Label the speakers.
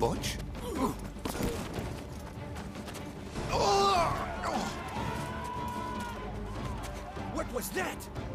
Speaker 1: bunch? What was that?